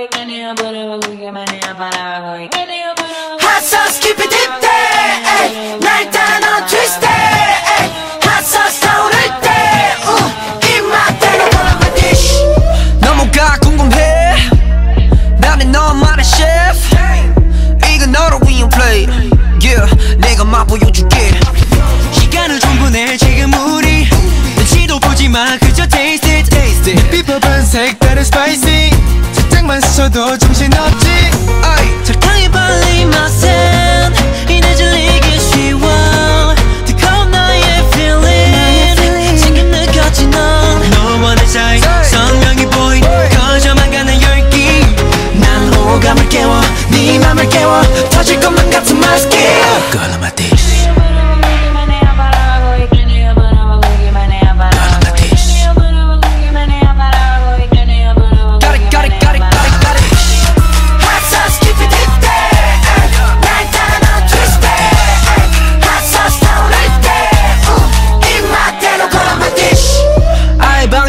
Hot sauce keep it deep day 날 따라 twist day Hot sauce 타오를 때 uh, 입맛대로 걸어 my dish. 너무가 궁금해. 나는 너만의 셰프 이건 너를 위한 플레이 yeah, 내가 맛보여줄게. 시간을 충분해 지금 우리. 눈치도 보지 마 그저 taste it taste it. 비법은 색다른 스 파이시 살짝만 스쳐도 정신없지 아이 설탕이 발린 맛은 이내 질리기 쉬워 뜨거운 나의 feeling 지금 느꼈지 넌 너와 내 사이 선명히 보인 꺼져만 가는 열기 난 호감을 깨워 네 맘을 깨워 터질 것만 같은 my skill Girl on my dish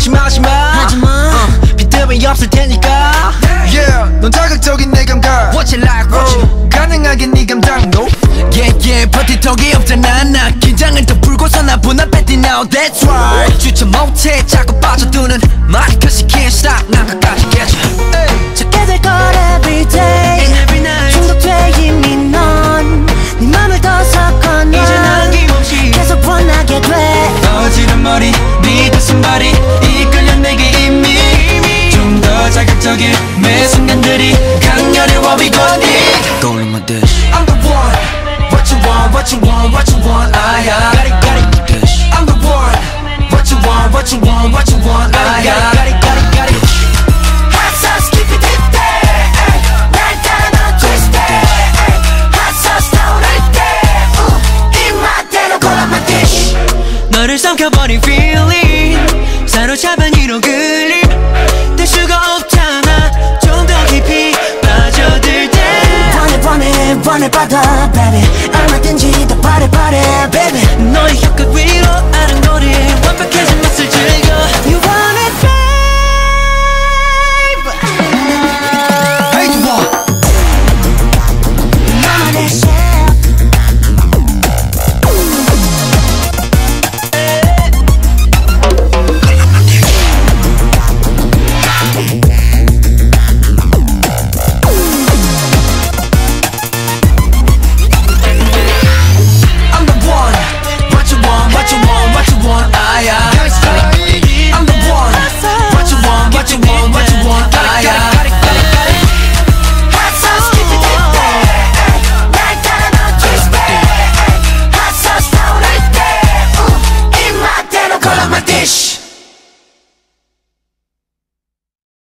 방심하지마. 하지마. 어, 비틈이 없을 테니까. Yeah. 넌 자극적인 내 감각. What you like, what you 어, 가능하게 네 감당도. Yeah yeah. 버티턱이 없잖아 나. 긴장을 더 풀고서 나 분할했디 now that's right. 주체 못해 자꾸 빠져드는 말이 cause you can't stop. 난 끝까지 깨져 need Go in my dish I'm the one What you want, what you want, what you want I got it, got it dish I'm the one What you want, what you want, what you want I got it, got it, got it Hot sauce keep it deep day 날 따라 twist day Hot sauce 타오를 때 uh, 입맛대로 걸어 my dish 너를 삼켜버린 feeling 원해 받아 baby. 얼마든지 더 바래 바래 baby. 너의 혀끝 위로